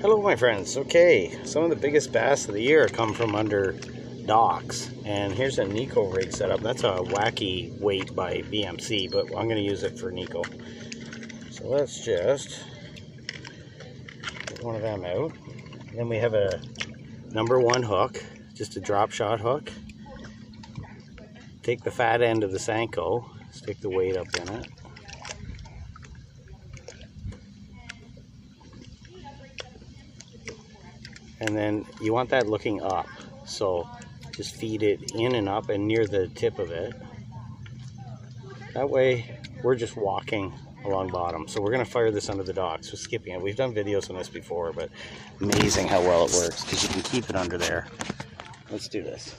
Hello my friends. Okay, some of the biggest bass of the year come from under docks. And here's a Neko rig setup. That's a wacky weight by VMC, but I'm going to use it for Neko. So let's just get one of them out. Then we have a number one hook, just a drop shot hook. Take the fat end of the Senko, stick the weight up in it. and then you want that looking up so just feed it in and up and near the tip of it that way we're just walking along bottom. So we're going to fire this under the dock. So skipping it. We've done videos on this before but amazing how well it works because you can keep it under there. Let's do this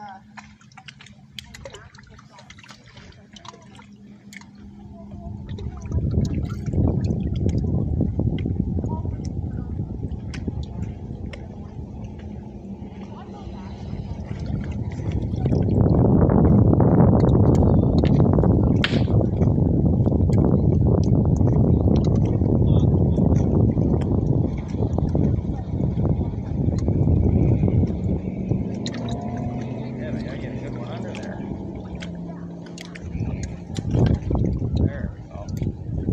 the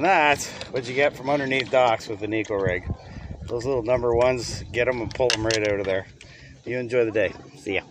And that's what you get from underneath docks with the Neko rig. Those little number ones, get them and pull them right out of there. You enjoy the day. See ya.